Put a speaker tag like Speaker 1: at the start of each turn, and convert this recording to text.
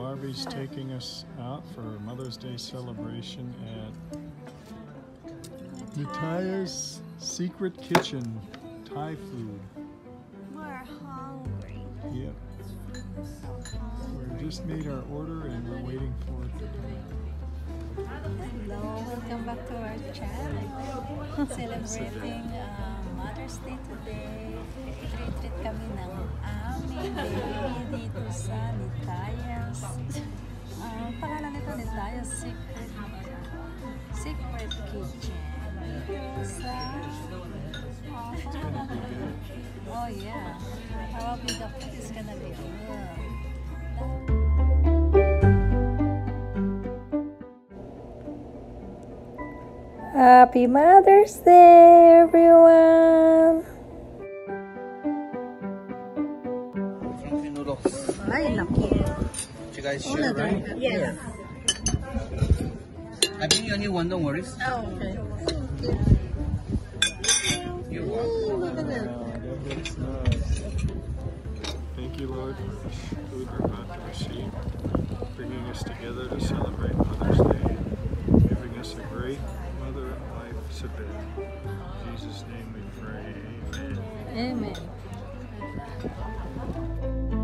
Speaker 1: Barbie's taking us out for Mother's Day celebration at Nittaya's Secret Kitchen Thai food.
Speaker 2: We're hungry.
Speaker 1: Yep. We just made our order and we're waiting for it to come.
Speaker 2: Hello, welcome back to our channel. Celebrating uh, Mother's Day today. Treat-treat kami ng nito Nittayas Secret Secret Kitchen. Dito Oh. Oh yeah. Probably the food is gonna be good. Happy Mother's Day, everyone!
Speaker 3: Filipino noodles.
Speaker 2: Ay, naku.
Speaker 3: You guys share, right?
Speaker 2: Yes.
Speaker 3: I bring you a new one, don't worry.
Speaker 2: Oh, okay.
Speaker 3: You want?
Speaker 2: Look at that.
Speaker 1: Nice. Thank you, Lord, for this food we're about to receive, bringing us together to celebrate Mother's Day, giving us a great mother and wife, Sabine. In Jesus' name we pray. Amen.
Speaker 2: Amen.